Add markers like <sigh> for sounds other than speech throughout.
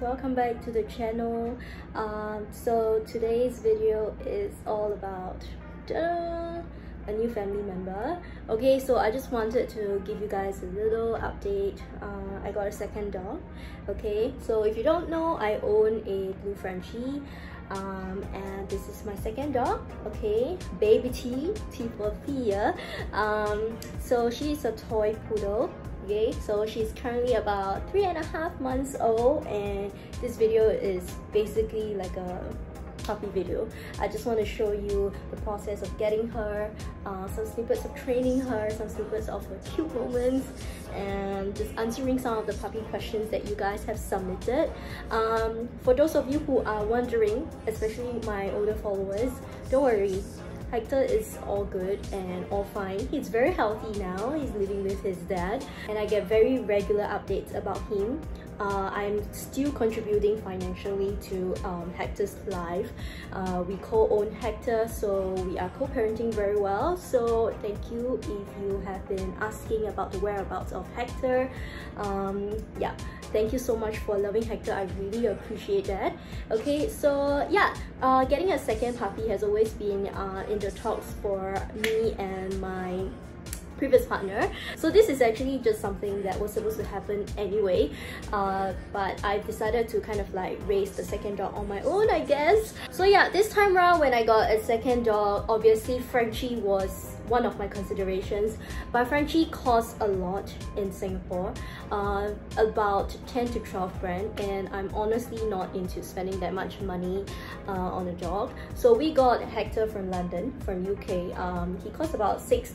welcome back to the channel. Um, so today's video is all about a new family member. Okay so I just wanted to give you guys a little update. Uh, I got a second dog. Okay so if you don't know I own a blue Frenchie. Um, and this is my second dog. Okay baby T T for Thea um, so she's a toy poodle so she's currently about three and a half months old and this video is basically like a puppy video. I just want to show you the process of getting her uh, some snippets of training her some snippets of her cute moments and just answering some of the puppy questions that you guys have submitted. Um, for those of you who are wondering especially my older followers don't worry Hector is all good and all fine. He's very healthy now. He's living with his dad and I get very regular updates about him. Uh, I'm still contributing financially to um, Hector's life. Uh, we co-own Hector, so we are co-parenting very well. So thank you if you have been asking about the whereabouts of Hector. Um, yeah, thank you so much for loving Hector. I really appreciate that. Okay, so yeah, uh, getting a second puppy has always been uh, in the talks for me and my previous partner. So this is actually just something that was supposed to happen anyway, uh, but I decided to kind of like raise the second dog on my own, I guess. So yeah, this time around when I got a second dog, obviously Frenchie was one of my considerations. But Frenchie costs a lot in Singapore uh, about 10 to 12 grand. And I'm honestly not into spending that much money uh, on a dog so we got Hector from London from UK um, he costs about 6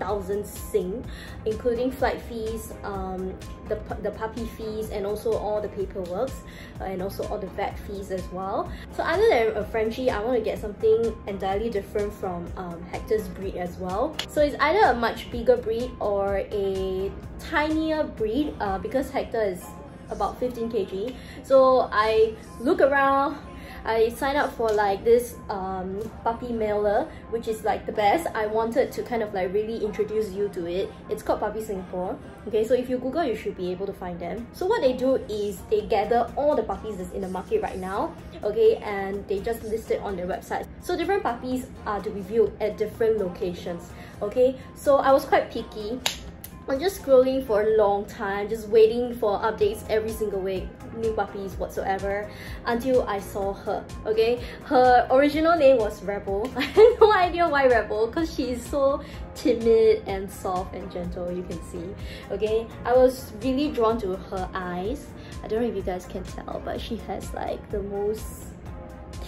thousand sing including flight fees um, the, the puppy fees and also all the paperwork uh, and also all the vet fees as well. So other than a Frenchie I want to get something entirely different from um, Hector's breed as well. So it's either a much bigger breed or a tinier breed uh, because Hector is about 15 kg. So I look around I signed up for like this um, puppy mailer which is like the best. I wanted to kind of like really introduce you to it. It's called Puppy Singapore. Okay so if you google you should be able to find them. So what they do is they gather all the puppies that's in the market right now okay and they just list it on their website. So different puppies are to be viewed at different locations okay? So I was quite picky. I'm just scrolling for a long time, just waiting for updates every single week, new puppies whatsoever, until I saw her, okay? Her original name was Rebel. <laughs> I have no idea why Rebel, because she is so timid and soft and gentle, you can see, okay? I was really drawn to her eyes. I don't know if you guys can tell, but she has like the most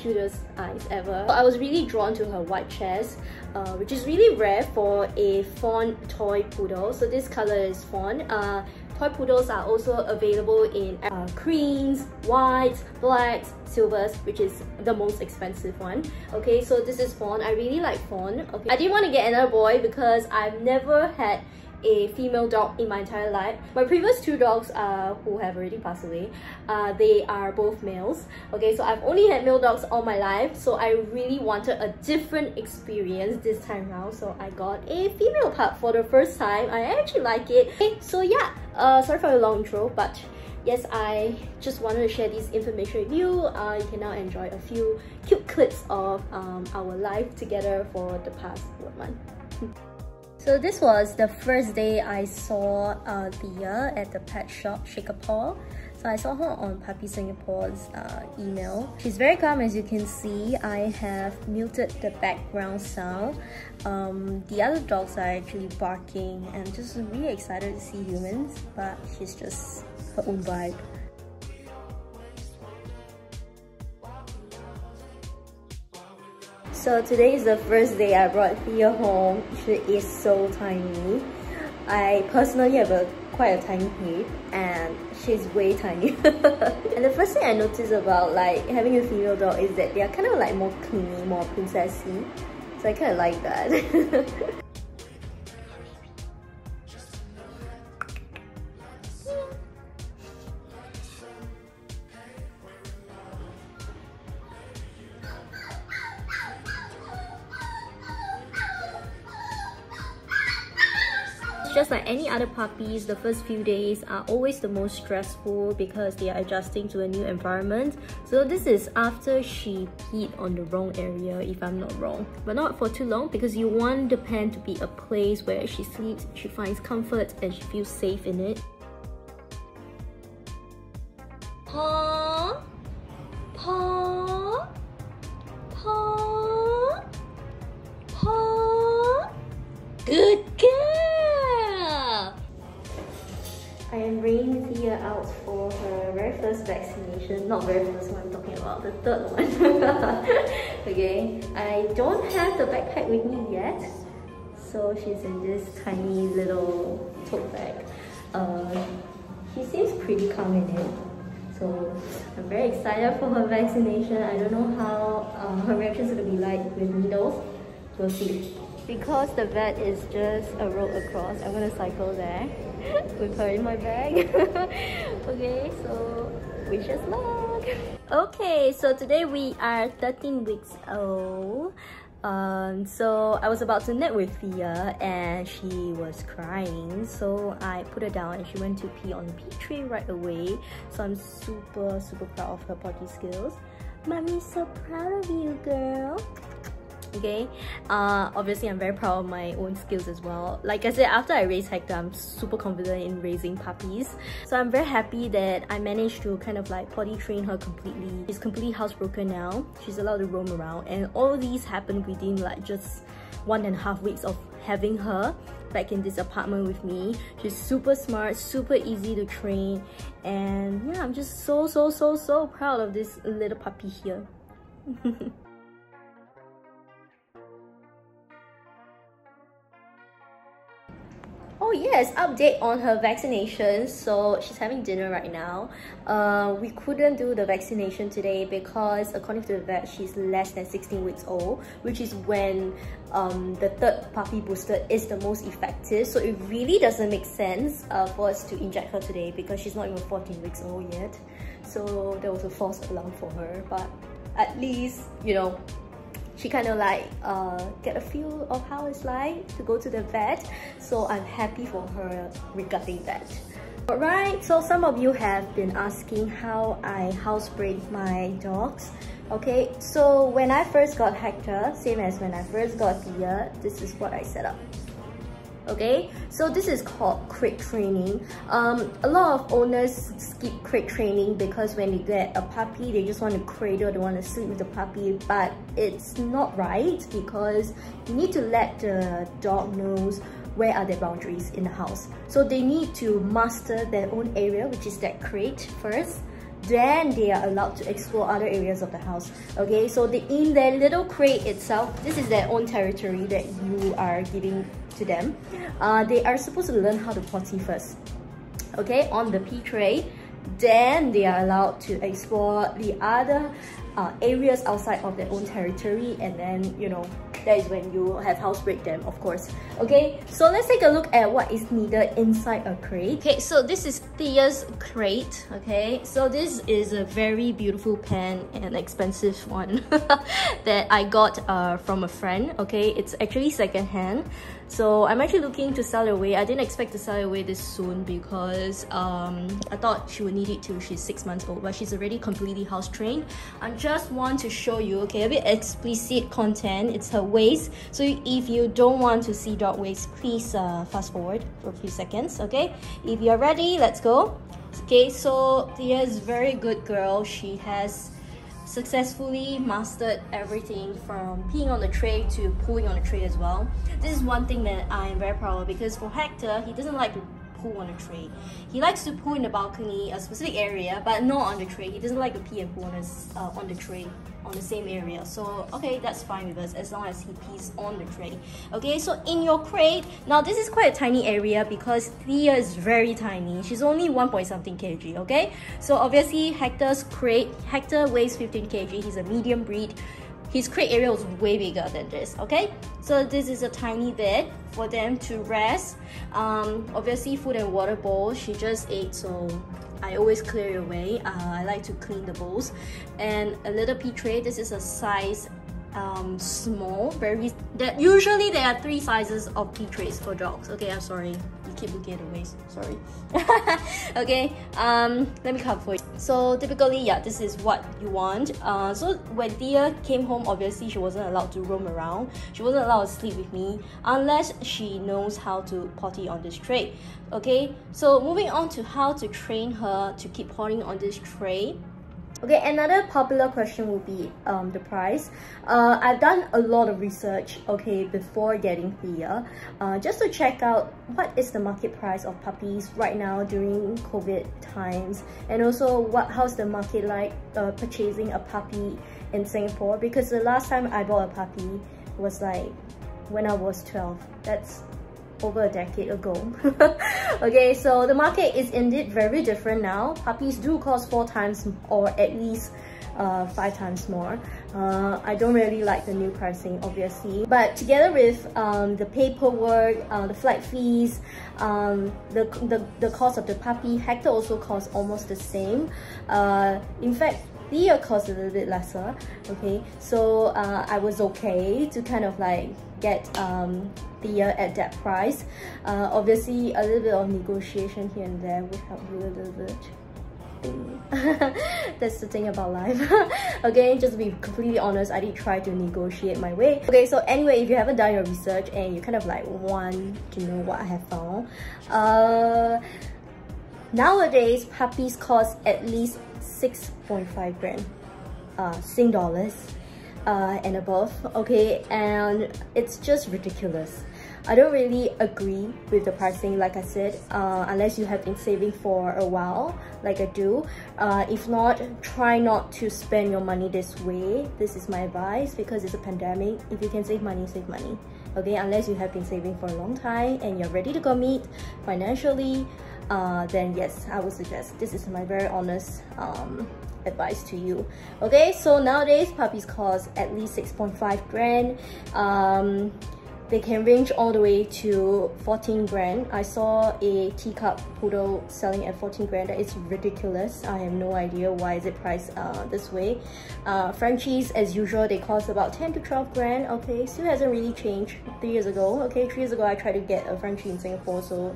cutest eyes ever. I was really drawn to her white chest, uh, which is really rare for a fawn toy poodle. So this color is fawn. Uh, toy poodles are also available in uh, creams, whites, blacks, silvers, which is the most expensive one. Okay, so this is fawn. I really like fawn. Okay, I didn't want to get another boy because I've never had a female dog in my entire life. My previous two dogs uh, who have already passed away, uh, they are both males. Okay, so I've only had male dogs all my life, so I really wanted a different experience this time around. So I got a female pup for the first time. I actually like it. Okay, so yeah, uh, sorry for the long intro, but yes, I just wanted to share this information with you. Uh, you can now enjoy a few cute clips of um, our life together for the past one month. <laughs> So this was the first day I saw uh, Thea at the pet shop Paw. So I saw her on Puppy Singapore's uh, email. She's very calm as you can see. I have muted the background sound. Um, the other dogs are actually barking and just really excited to see humans, but she's just her own vibe. So today is the first day I brought Thea home. She is so tiny. I personally have a quite a tiny head and she's way tiny. <laughs> and the first thing I noticed about like having a female dog is that they are kind of like more clingy, more princessy. So I kind of like that. <laughs> other puppies, the first few days are always the most stressful because they are adjusting to a new environment. So this is after she peed on the wrong area, if I'm not wrong. But not for too long because you want the pen to be a place where she sleeps, she finds comfort and she feels safe in it. I am bringing Thea out for her very first vaccination. Not very first one, I'm talking about the third one. <laughs> okay, I don't have the backpack with me yet. So she's in this tiny little tote bag. Uh, she seems pretty calm in it. So I'm very excited for her vaccination. I don't know how uh, her reaction is going to be like with needles. We'll see. Because the vet is just a road across, I'm to cycle there <laughs> with her in my bag. <laughs> okay, so wish us luck. Okay, so today we are 13 weeks old. Um, so I was about to knit with Thea and she was crying so I put her down and she went to pee on the pee tray right away so I'm super super proud of her potty skills Mommy's so proud of you girl okay? Uh obviously i'm very proud of my own skills as well. Like i said after i raised hector i'm super confident in raising puppies. So i'm very happy that i managed to kind of like potty train her completely. She's completely housebroken now. She's allowed to roam around. And all these happened within like just one and a half weeks of having her back in this apartment with me. She's super smart super easy to train. And yeah i'm just so so so so proud of this little puppy here <laughs> Oh yes, update on her vaccination. So she's having dinner right now. Uh, we couldn't do the vaccination today because according to the vet, she's less than 16 weeks old, which is when um, the third puppy booster is the most effective. So it really doesn't make sense uh, for us to inject her today because she's not even 14 weeks old yet. So there was a false alarm for her, but at least, you know, she kind of like uh, get a feel of how it's like to go to the vet. So I'm happy for her regarding that. Alright, so some of you have been asking how I housebreak my dogs. Okay so when I first got Hector same as when I first got Thea this is what I set up okay? So this is called crate training. Um, a lot of owners skip crate training because when they get a puppy they just want to cradle they want to sleep with the puppy. But it's not right because you need to let the dog knows where are their boundaries in the house. So they need to master their own area which is that crate first. Then they are allowed to explore other areas of the house okay? So the, in their little crate itself this is their own territory that you are giving to them. Uh, they are supposed to learn how to potty first. Okay on the pee tray then they are allowed to explore the other uh, areas outside of their own territory and then you know that is when you have housebreak them of course. Okay so let's take a look at what is needed inside a crate. Okay so this is Thea's crate okay? So this is a very beautiful pen and expensive one <laughs> that I got uh, from a friend okay? It's actually secondhand so I'm actually looking to sell it away. I didn't expect to sell it away this soon because um, I thought she would need it till she's six months old, but she's already completely house trained. I just want to show you, okay, a bit explicit content. It's her waste. So if you don't want to see dog waste, please uh, fast forward for a few seconds, okay? If you're ready, let's go. Okay, so Thea is very good girl. She has successfully mastered everything from peeing on the tray to pooing on the tray as well. This is one thing that I am very proud of because for Hector, he doesn't like to poo on a tray. He likes to poo in the balcony, a specific area, but not on the tray. He doesn't like to pee and poo on, his, uh, on the tray on the same area. So, okay, that's fine with us as long as he pees on the tray. Okay, so in your crate, now this is quite a tiny area because Thea is very tiny. She's only 1 point something kg, okay? So obviously Hector's crate, Hector weighs 15 kg. He's a medium breed his crate area was way bigger than this okay? So this is a tiny bed for them to rest. Um, obviously food and water bowl she just ate so I always clear away. Uh, I like to clean the bowls. And a little pee tray this is a size um, small very that usually there are three sizes of pee trays for dogs. Okay I'm sorry the waste. Sorry. <laughs> Okay um let me cover for you. So typically yeah this is what you want. Uh so when Thea came home obviously she wasn't allowed to roam around. She wasn't allowed to sleep with me unless she knows how to potty on this tray. Okay so moving on to how to train her to keep potting on this tray Okay, another popular question will be um, the price. Uh, I've done a lot of research, okay, before getting Thea, uh, just to check out what is the market price of puppies right now during COVID times, and also what how's the market like uh, purchasing a puppy in Singapore. Because the last time I bought a puppy was like when I was 12. That's over a decade ago. <laughs> okay, so the market is indeed very different now. Puppies do cost four times or at least uh, five times more. Uh, I don't really like the new pricing, obviously. But together with um, the paperwork, uh, the flight fees, um, the, the, the cost of the puppy, Hector also costs almost the same. Uh, in fact, Thea cost a little bit lesser, okay? So uh, I was okay to kind of like get um, year at that price. Uh, obviously, a little bit of negotiation here and there would help you a little bit. <laughs> That's the thing about life. <laughs> okay, just to be completely honest, I did try to negotiate my way. Okay, so anyway, if you haven't done your research and you kind of like want to know what I have found, uh, nowadays puppies cost at least 6.5 grand uh, Sing dollars uh, and above, okay? And it's just ridiculous. I don't really agree with the pricing, like I said, uh, unless you have been saving for a while, like I do. Uh, if not, try not to spend your money this way. This is my advice because it's a pandemic. If you can save money, save money. Okay, unless you have been saving for a long time and you're ready to commit financially, uh, then yes, I would suggest. This is my very honest um, advice to you. Okay, so nowadays puppies cost at least 6.5 grand. Um, they can range all the way to 14 grand. I saw a teacup poodle selling at 14 grand. That is ridiculous. I have no idea why is it priced uh, this way. Uh, Frenchies, as usual, they cost about 10 to 12 grand. Okay, still hasn't really changed three years ago. Okay, three years ago I tried to get a Frenchie in Singapore, so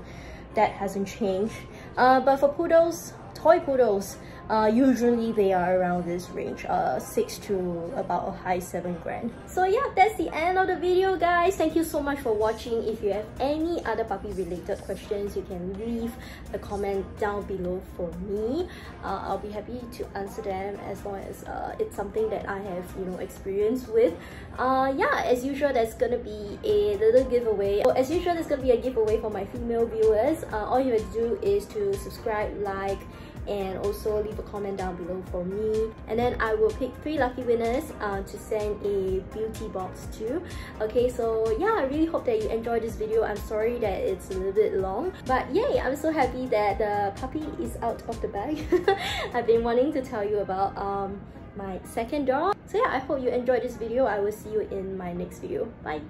that hasn't changed. Uh, but for poodles, toy poodles, uh, usually they are around this range, uh, 6 to about a high 7 grand. So yeah, that's the end of the video guys. Thank you so much for watching. If you have any other puppy related questions, you can leave a comment down below for me. Uh, I'll be happy to answer them as long as uh, it's something that I have, you know, experience with. Uh, yeah, as usual, there's gonna be a little giveaway. So as usual, there's gonna be a giveaway for my female viewers. Uh, all you have to do is to subscribe, like, and also leave a comment down below for me. And then I will pick three lucky winners uh, to send a beauty box to. Okay so yeah I really hope that you enjoyed this video. I'm sorry that it's a little bit long but yay I'm so happy that the puppy is out of the bag. <laughs> I've been wanting to tell you about um, my second dog. So yeah I hope you enjoyed this video. I will see you in my next video. Bye